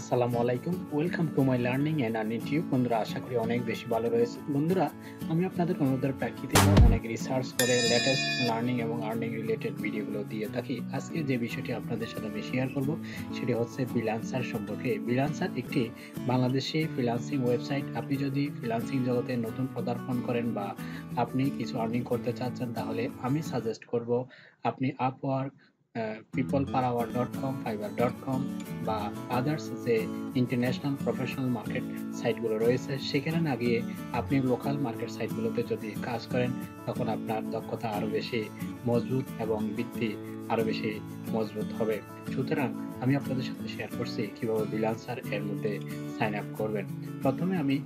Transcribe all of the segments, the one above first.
আসসালামু আলাইকুম। Welcome to my learning and earning tube বন্ধুরা, আশা করি অনেক বেশি ভালো রয়েছে। বন্ধুরা, আমি আপনাদের অনুরোধের প্রেক্ষিতে অনেক রিসার্চ করে লেটেস্ট লার্নিং এবং আর্নিং রিলেটেড ভিডিওগুলো দিয়ে থাকি। আজকে যে বিষয়টি আপনাদের সাথে আমি শেয়ার করব, সেটি হচ্ছে ফ্রিলান্সার সম্পর্কে। ফ্রিলান্সার একটি বাংলাদেশি ফ্রিলান্সিং ওয়েবসাইট আপনি যদি ফ্রিলান্সিং জগতে নতুন পদার্পণ করেন বা আপনি কিছু আর্নিং করতে চাচ্ছেন, তাহলে আমি সাজেস্ট করব আপনি Upwork people per hour dot com Fiverr dot com বা আদার্স যে ইন্টারন্যাশনাল প্রফেশনাল মার্কেট সাইটগুলো রয়েছে, সেখানে না গিয়ে আপনি লোকাল মার্কেট সাইটগুলোতে যদি কাজ করেন, তখন আপনার দক্ষতা আরও বেশি মজবুত এবং বৃত্তি আরও বেশি মজবুত হবে। সুতরাং আমি আপনাদের সাথে শেয়ার করছি কীভাবে বিলান্সার এর মধ্যে সাইন আপ করবেন। প্রথমে আমি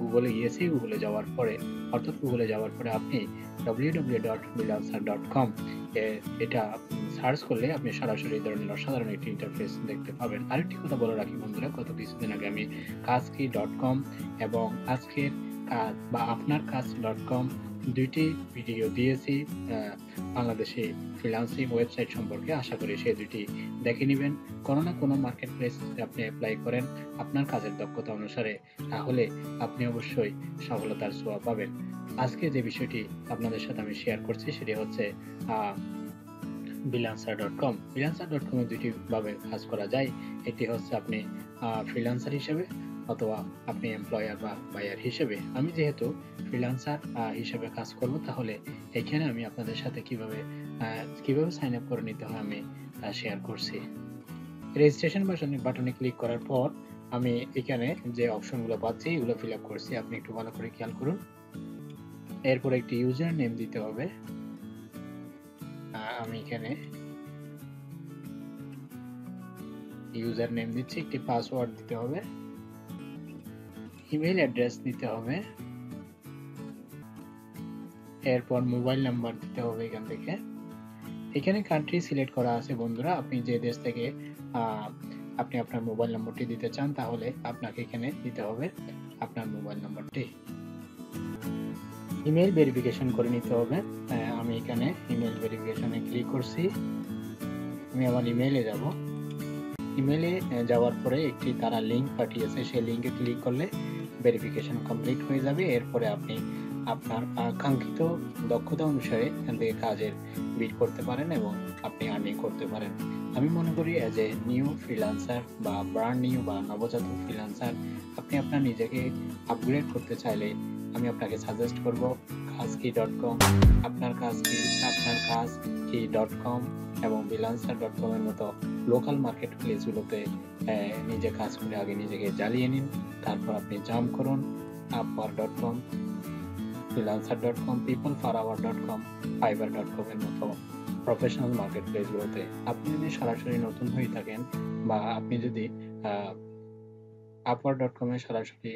গুগলে গিয়েছি। গুগলে যাওয়ার পরে, অর্থাৎ গুগলে যাওয়ার পরে আপনি W W dot freelancer dot com এটা সার্চ করলে আপনি সরাসরি ধরনের অসাধারণ একটি ইন্টারফেস দেখতে পাবেন। আরেকটি কথা বলে রাখি বন্ধুরা, গত কিছুদিন আগে আমি কাজকি ডট কম এবং আজকের কাজ বা আপনার কাজ ডট কম দুইটি ভিডিও দিয়েছি বাংলাদেশে ফ্রিলান্সিং ওয়েবসাইট সম্পর্কে। আশা করি সেই দুইটি দেখে নেবেন। কোনো না কোনো মার্কেট প্লেস আপনি অ্যাপ্লাই করেন আপনার কাজের দক্ষতা অনুসারে, তাহলে আপনি অবশ্যই সফলতার ছোঁয়া পাবেন। আজকে যে বিষয়টি আপনাদের সাথে আমি শেয়ার করছি, সেটি হচ্ছে বিলান্সার ডট কম বিলান্সার ডট কমে দুটি ভাবে কাজ করা যায়। একটি হচ্ছে আপনি ফ্রিলান্সার হিসেবে অথবা আপনি এমপ্লয়ার বা বায়ার হিসেবে। আমি যেহেতু ফ্রিলান্সার হিসেবে কাজ করব, তাহলে এখানে আমি আপনাদের সাথে কীভাবে কীভাবে সাইন আপ করে নিতে হয় আমি তা শেয়ার করছি। রেজিস্ট্রেশন বাটনে বাটনে ক্লিক করার পর আমি এখানে যে অপশনগুলো পাচ্ছি, এগুলো ফিল আপ করছি। আপনি একটু ভালো করে খেয়াল করুন। এরপর একটি ইউজার নেম দিতে হবে। আমি এখানে ইউজার নেম দিচ্ছি, একটি পাসওয়ার্ড দিতে হবে ইমেল অ্যাড্রেস দিতে হবে, এরপর মোবাইল নাম্বার দিতে হবে এখান থেকে। এখানে কান্ট্রি সিলেক্ট করা আছে বন্ধুরা, আপনি যে দেশ থেকে আপনি আপনার মোবাইল নম্বরটি দিতে চান, তাহলে আপনাকে এখানে দিতে হবে আপনার মোবাইল নম্বরটি ইমেল ভেরিফিকেশন করে নিতে হবে। আমি এখানে ইমেল ভেরিফিকেশনে ক্লিক করছি। আমি আমার ইমেলে যাব। ইমেলে যাওয়ার পরে একটি তারা লিঙ্ক পাঠিয়েছে। সেই লিঙ্কে ক্লিক করলে ভেরিফিকেশন কমপ্লিট হয়ে যাবে। এরপরে আপনি আপনার আকাঙ্ক্ষিত দক্ষতা অনুসারে এখান থেকে কাজের বিট করতে পারেন এবং আপনি আর্নিং করতে পারেন। আমি মনে করি অ্যাজ এ নিউ ফ্রিলান্সার বা ব্রান্ড নিউ বা নবজাতক ফ্রিলান্সার আপনি আপনার নিজেকে আপগ্রেড করতে চাইলে আমি আপনাকে সাজেস্ট করব কাজ কি ডট কম আপনার কাজ কি আপনার কাজ কি ডট কম এবং বিলান্সার ডট কমের মতো লোকাল মার্কেট প্লেসগুলোতে নিজে কাজ করে আগে নিজেকে জ্বালিয়ে নিন, তারপর আপনি জাম্প করুন Upwork dot com freelancer dot com people per hour dot com Fiverr dot com এর মতো প্রফেশনাল মার্কেট প্লেসগুলোতে আপনি যদি সরাসরি নতুন হয়ে থাকেন বা আপনি যদি আপওয়ার ডট কমে সরাসরি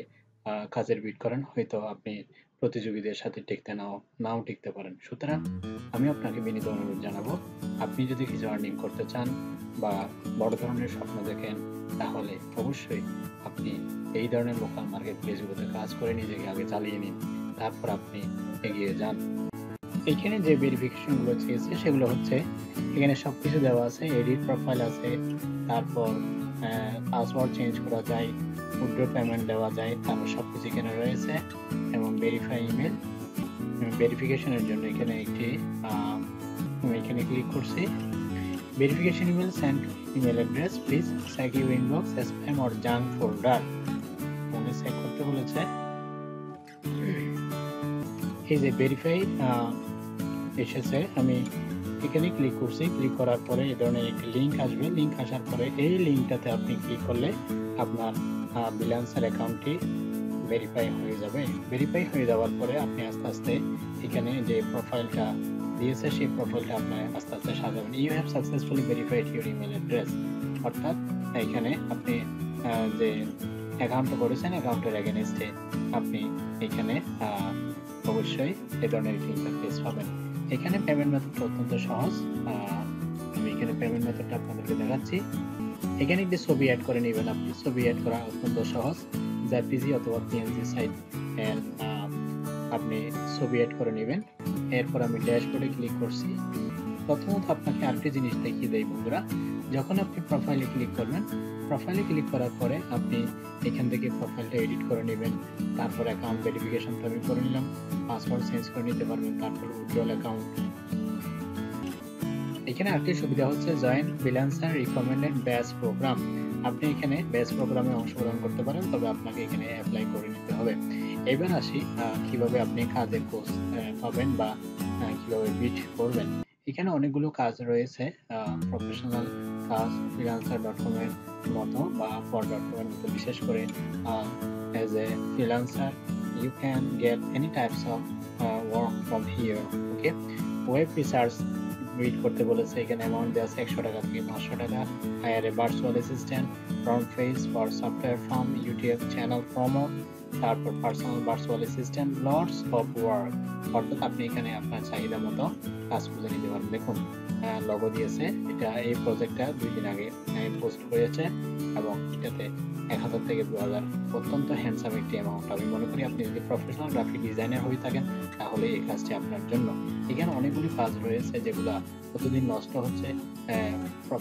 কাজের বিট করেন, হয়তো আপনি প্রতিযোগীদের সাথে টিকতে নাও নাও টিকতে পারেন। সুতরাং আমি আপনাকে বিনীত অনুরোধ জানাব, আপনি যদি কিছু আর্নিং করতে চান বা বড় ধরনের স্বপ্ন দেখেন, তাহলে অবশ্যই আপনি এই ধরনের লোকাল মার্কেট প্লেসগুলোতে কাজ করে নিজেকে আগে চালিয়ে নিন, তারপর আপনি এগিয়ে যান। এখানে যে ভেরিফিকেশনগুলো চেয়েছে, সেগুলো হচ্ছে, এখানে সব কিছু দেওয়া আছে এডিট প্রোফাইল আছে, তারপর পাসওয়ার্ড চেঞ্জ করা যায় উইথড্র পেমেন্ট দেওয়া যায়, তারপর সব কিছু এখানে রয়েছে এবং ভেরিফাই ইমেল ভেরিফিকেশনের জন্য এখানে একটি এখানে ক্লিক করছি। Verification email send email address please check you inbox spam or junk folder মনে চেক করতে বলেছে। এই যে ভেরিফাই এসেছে, আমি এখানে ক্লিক করছি। ক্লিক করার পরে এই ধরনের একটি লিঙ্ক আসবে। লিঙ্ক আসার পরে এই লিঙ্কটাতে আপনি ক্লিক করলে আপনার বিলান্সার অ্যাকাউন্টটি ভেরিফাই হয়ে যাবে। ভেরিফাই হয়ে যাওয়ার পরে আপনি আস্তে আস্তে এখানে যে প্রোফাইলটা দিয়েছে, সেই প্রোফাইলটা আপনার আস্তে আস্তে সাজাবেন। You have successfully verified your email address অর্থাৎ এখানে আপনি যে অ্যাকাউন্ট করেছেন অ্যাকাউন্টের এগেনস্টে আপনি এখানে অবশ্যই এ ধরনের একটি পাবেন। এখানে পেমেন্ট মেথডটা অত্যন্ত সহজ। আমি এখানে পেমেন্ট মেথডটা আপনাদেরকে দেখাচ্ছি। এখানে একটি ছবি অ্যাড করে নেবেন আপনি। ছবি অ্যাড করা অত্যন্ত সহজ। জেপিজি অথবা পিএনজি সাইট আপনি ছবি অ্যাড করে নেবেন। এরপর আমি ড্যাশবোর্ডে ক্লিক করছি। প্রথমত আপনাকে আরেকটি জিনিস দেখিয়ে দেই বন্ধুরা। যখন আপনি প্রোফাইলে ক্লিক করবেন প্রোফাইলে ক্লিক করার পরে আপনি এখান থেকে প্রোফাইলটা এডিট করে নেবেন। তারপর অ্যাকাউন্ট ভেরিফিকেশনটা আমি করে নিলাম পাসওয়ার্ড চেঞ্জ করে নিতে পারবেন, তারপর উইথড্রল অ্যাকাউন্ট এখানে আরেকটি সুবিধা হচ্ছে join freelancer recommended badge program আপনি এখানে ব্যাচ প্রোগ্রামে অংশগ্রহণ করতে পারেন, তবে আপনাকে এখানে অ্যাপ্লাই করে নিতে হবে। এবার আসি কীভাবে আপনি কাজের কোর্স পাবেন বা কীভাবে বিট করবেন। এখানে অনেকগুলো কাজ রয়েছে প্রফেশনাল কাজ ফ্রিল্যান্সার ডট কম এর মতো বা ফর ডট কম এর মতো। বিশেষ করে as a freelancer you can get any types of work from here okay web research read করতে বলেছে, এখানে অ্যামাউন্ট দেওয়া আছে একশো টাকা থেকে পাঁচশো টাকা। Hire a virtual assistant from face for software from YouTube channel promo তারপর personal virtual assistant lots of work অর্থাৎ আপনি এখানে আপনার চাহিদা মতো কাজ খুঁজে নিতে পারবেন। দেখুন লগো দিয়েছে, এটা এই প্রজেক্টটা দুই দিন আগে পোস্ট হয়েছে এবং এটাতে এক হাজার থেকে দু হাজার অত্যন্ত হ্যান্ডসাম একটি অ্যামাউন্ট আমি মনে করি আপনি যদি প্রফেশনাল গ্রাফিক ডিজাইনার হয়ে থাকেন, তাহলে এই কাজটি আপনার জন্য। এখানে অনেকগুলি কাজ রয়েছে যেগুলো প্রতিদিন নষ্ট হচ্ছে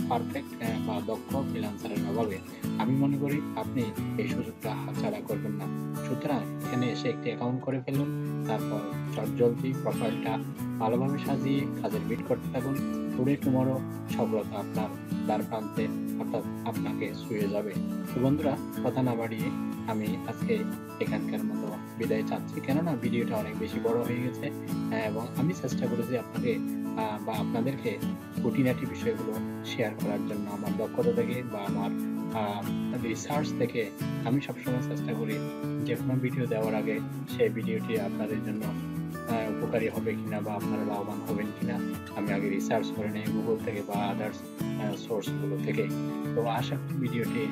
পারফেক্ট বা দক্ষ ফ্রিলান্সারের অভাবে, আমি মনে করি আপনি এই সুযোগটা হাতছাড়া করবেন না। সুতরাং এখানে এসে একটি অ্যাকাউন্ট করে ফেলুন, তারপর চটজলদি প্রোফাইলটা ভালোভাবে সাজিয়ে কাজের বিট করতে থাকুন। টুডে টুমরো সফলতা আপনার দ্বার প্রান্তে অর্থাৎ আপনাকে ছুঁয়ে যাবে। তো বন্ধুরা, কথা না বাড়িয়ে আমি আজকে এখানকার মতো বিদায় চাচ্ছি। কেননা, ভিডিওটা অনেক বেশি বড় হয়ে গেছে এবং আমি চেষ্টা করেছি আপনাকে বা আপনাদেরকে খুঁটিনাটি বিষয়গুলো শেয়ার করার জন্য আমার দক্ষতা থেকে বা আমার রিসার্চ থেকে আমি সবসময় চেষ্টা করি যে কোনো ভিডিও দেওয়ার আগে সেই ভিডিওটি আপনাদের জন্য উপকারী হবে কিনা বা আপনারা লাভবান হবেন কিনা আমি আগে রিসার্চ করে নিই গুগল থেকে বা আদার্স সোর্সগুলো থেকে। তো আশা করি ভিডিওটি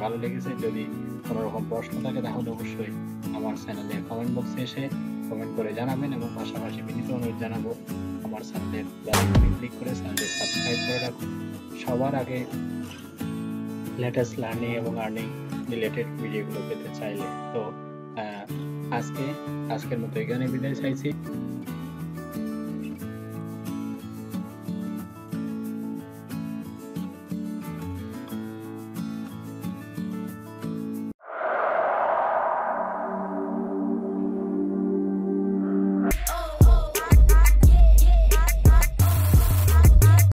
ভালো লেগেছে। যদি কোনো রকম প্রশ্ন থাকে তাহলে অবশ্যই আমার চ্যানেলে কমেন্ট বক্সে এসে কমেন্ট করে জানাবেন এবং পাশাপাশি বিনীত অনুরোধ জানাব আমার চ্যানেলের ক্লিক করে চ্যানেলটি সাবস্ক্রাইব করে রাখুন সবার আগে লেটেস্ট লার্নিং এবং আর্নিং রিলেটেড ভিডিওগুলো পেতে চাইলে তো আজকে, আজকের মতো এখানে বিদায় চাইছি।